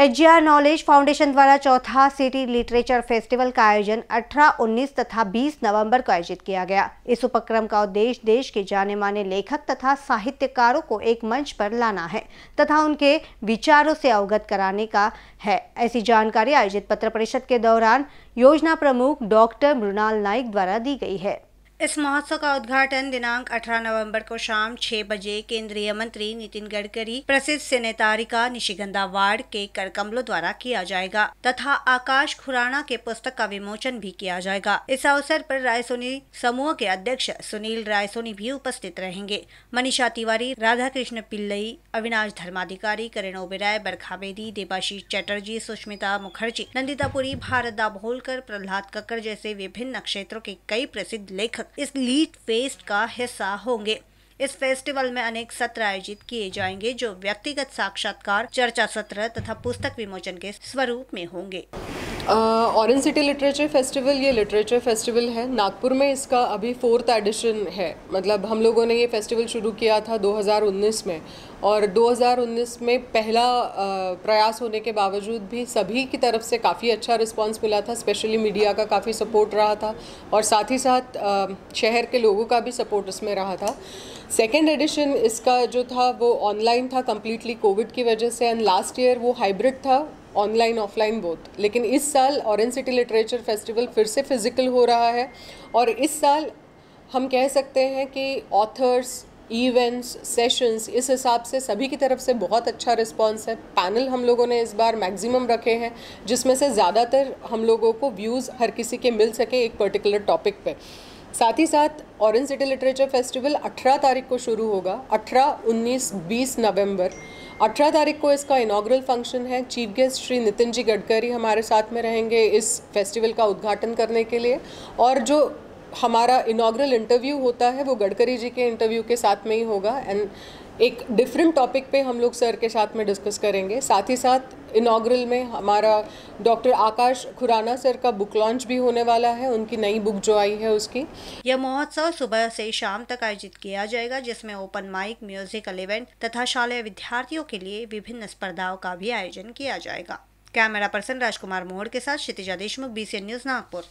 H knowledge foundation द्वारा चौथा city literature festival का आयोजन 18, 19 तथा 20 नवंबर को आयोजित किया गया। इस उपक्रम का उद्देश्य देश के जाने माने लेखक तथा साहित्यकारों को एक मंच पर लाना है तथा उनके विचारों से अवगत कराने का है। ऐसी जानकारी आयोजित पत्र परिषद के दौरान योजना प्रमुख डॉक्टर मृणाल नाइक द्वारा दी गई है। इस महोत्सव का उद्घाटन दिनांक 18 नवंबर को शाम 6 बजे केंद्रीय मंत्री नितिन गडकरी, प्रसिद्ध सिनेतारिका निशिगंधा वार्ड के करकमलों द्वारा किया जाएगा तथा आकाश खुराना के पुस्तक का विमोचन भी किया जाएगा। इस अवसर पर रायसोनी समूह के अध्यक्ष सुनील रायसोनी भी उपस्थित रहेंगे। मनीषा तिवारी राधा कृष्ण पिल्लई, अविनाश धर्माधिकारी, करण ओबेराय, बरखा बेदी देबाशीष चटर्जी, सुष्मिता मुखर्जी नंदितापुरी भारत दाभोलकर, प्रहलाद कक्कर जैसे विभिन्न क्षेत्रों के कई प्रसिद्ध लेखक इस लीड फेस्ट का हिस्सा होंगे। इस फेस्टिवल में अनेक सत्र आयोजित किए जाएँगे, जो व्यक्तिगत साक्षात्कार, चर्चा सत्र तथा पुस्तक विमोचन के स्वरूप में होंगे। ऑरेंज सिटी लिटरेचर फेस्टिवल ये लिटरेचर फेस्टिवल है। नागपुर में इसका अभी फोर्थ एडिशन है। मतलब हम लोगों ने ये फेस्टिवल शुरू किया था 2019 में। और 2019 में पहला प्रयास होने के बावजूद भी सभी की तरफ़ से काफ़ी अच्छा रिस्पांस मिला था। स्पेशली मीडिया का काफ़ी सपोर्ट रहा था। और साथ ही साथ शहर के लोगों का भी सपोर्ट इसमें रहा था। सेकेंड एडिशन इसका जो था, वो ऑनलाइन था कम्प्लीटली कोविड की वजह से। एंड लास्ट ईयर वो हाइब्रिड था। ऑनलाइन ऑफलाइन बोथ लेकिन इस साल ऑरेंज सिटी लिटरेचर फेस्टिवल फिर से फ़िज़िकल हो रहा है और इस साल हम कह सकते हैं कि ऑथर्स इवेंट्स सेशंस इस हिसाब से सभी की तरफ़ से बहुत अच्छा रिस्पांस है। पैनल हम लोगों ने इस बार मैक्सिमम रखे हैं जिसमें से ज़्यादातर हम लोगों को व्यूज़ हर किसी के मिल सके एक पर्टिकुलर टॉपिक पे। साथ ही साथ ऑरेंज सिटी लिटरेचर फेस्टिवल 18 तारीख को शुरू होगा 18, 19, 20 नवंबर। 18 तारीख को इसका इनाग्रल फ़ंक्शन है। चीफ गेस्ट श्री नितिन जी गडकरी हमारे साथ में रहेंगे इस फेस्टिवल का उद्घाटन करने के लिए। और जो हमारा इनाग्रल इंटरव्यू होता है, वो गडकरी जी के इंटरव्यू के साथ में ही होगा। एंड एक डिफरेंट टॉपिक पे हम लोग सर के साथ में डिस्कस करेंगे। साथ ही साथ इनाग्रल में हमारा डॉक्टर आकाश खुराना सर का बुक लॉन्च भी होने वाला है। उनकी नई बुक जो आई है उसकी। यह महोत्सव सुबह से शाम तक आयोजित किया जाएगा, जिसमें ओपन माइक म्यूजिकल इवेंट तथा शालेय विद्यार्थियों के लिए विभिन्न स्पर्धाओं का भी आयोजन किया जाएगा। कैमरा पर्सन राजकुमार मोहड़ के साथ क्षितिजा देशमुख बी न्यूज़ नागपुर।